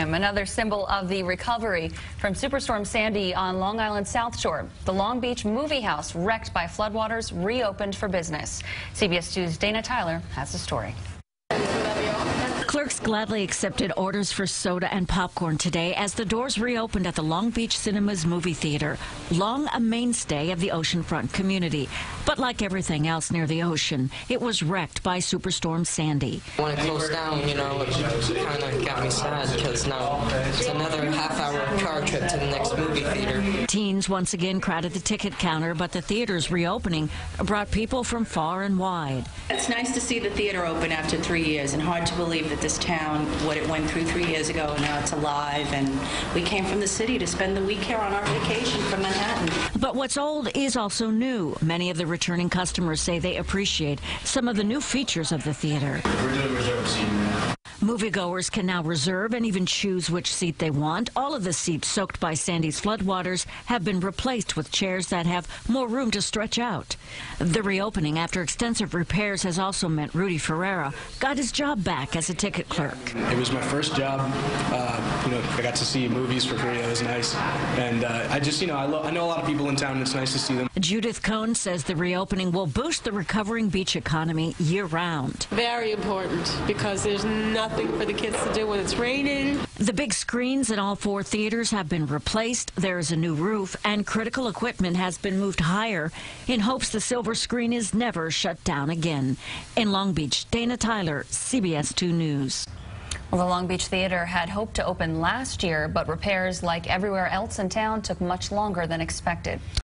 him. Another symbol of the recovery from Superstorm Sandy on Long Island South Shore. The Long Beach movie house wrecked by floodwaters reopened for business. CBS 2's Dana Tyler has the story. Clerks gladly accepted orders for soda and popcorn today as the doors reopened at the Long Beach Cinemas movie theater, long a mainstay of the oceanfront community. But like everything else near the ocean, it was wrecked by Superstorm Sandy. When it closed down, you know, it kind of got me sad because now it's another half-hour car trip to the next movie theater. Teens once again crowded the ticket counter, but the theater's reopening brought people from far and wide. It's nice to see the theater open after three years, and hard to believe that this town, what it went through three years ago, and now it's alive. And we came from the city to spend the week here on our vacation from Manhattan. But what's old is also new. Many of the returning customers say they appreciate some of the new features of the theater. We're doing reserved seating now. Moviegoers can now reserve and even choose which seat they want. All of the seats soaked by Sandy's floodwaters have been replaced with chairs that have more room to stretch out. The reopening after extensive repairs has also meant Rudy Ferreira got his job back as a ticket clerk. It was my first job. Uh, you know, I got to see movies for free. It was nice, and uh, I just, you know, I, lo- I know a lot of people in town. And it's nice to see them. Judith Cohn says the reopening will boost the recovering beach economy year round. Very important because there's nothing for the kids to do when it's raining. The big screens in all four theaters have been replaced. There is a new roof, and critical equipment has been moved higher in hopes the silver screen is never shut down again. In Long Beach, Dana Tyler, CBS 2 News. Well, the Long Beach Theater had hoped to open last year, but repairs, like everywhere else in town, took much longer than expected.